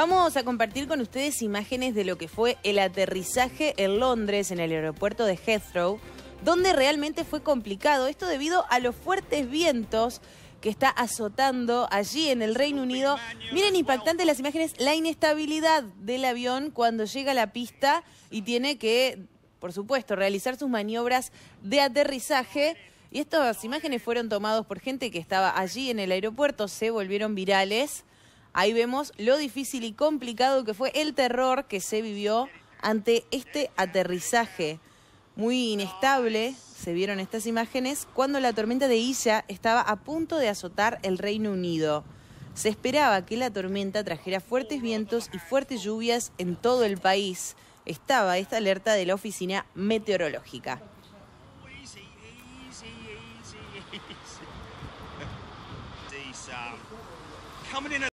Vamos a compartir con ustedes imágenes de lo que fue el aterrizaje en Londres, en el aeropuerto de Heathrow, donde realmente fue complicado. Esto debido a los fuertes vientos que está azotando allí en el Reino Unido. Miren impactantes las imágenes, la inestabilidad del avión cuando llega a la pista y tiene que, por supuesto, realizar sus maniobras de aterrizaje. Y estas imágenes fueron tomadas por gente que estaba allí en el aeropuerto, se volvieron virales. Ahí vemos lo difícil y complicado que fue el terror que se vivió ante este aterrizaje. Muy inestable se vieron estas imágenes cuando la tormenta de Isha estaba a punto de azotar el Reino Unido. Se esperaba que la tormenta trajera fuertes vientos y fuertes lluvias en todo el país. Estaba esta alerta de la oficina meteorológica.